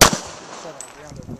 Seven,